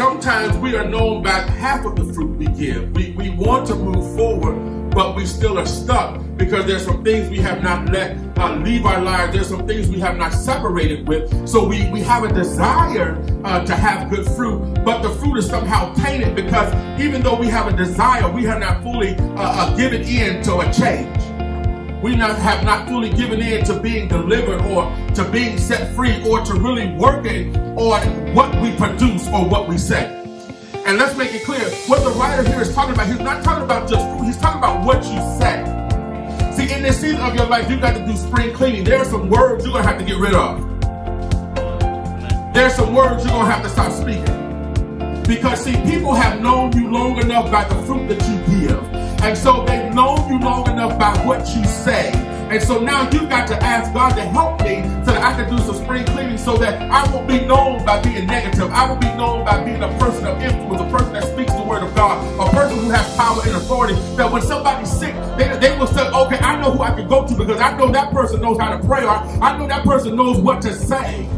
Sometimes we are known by half of the fruit we give. We, we want to move forward, but we still are stuck because there's some things we have not let uh, leave our lives. There's some things we have not separated with. So we, we have a desire uh, to have good fruit, but the fruit is somehow tainted because even though we have a desire, we have not fully uh, uh given in to a change. We not, have not fully given in to being delivered or to being set free or to really working on what we produce or what we say. And let's make it clear what the writer here is talking about. He's not talking about just fruit, he's talking about what you say. See, in this season of your life, you've got to do spring cleaning. There are some words you're going to have to get rid of. There's some words you're going to have to stop speaking. Because, see, people have known you long enough by the fruit that you give. And so they've known you long enough by what you say. And so now you've got to ask God to help me so that I can do some spring cleaning so that I won't be known by being negative. I will be known by being a person of influence, a person that speaks the word of God, a person who has power and authority. That when somebody's sick, they, they will say, okay, I know who I can go to because I know that person knows how to pray or I know that person knows what to say.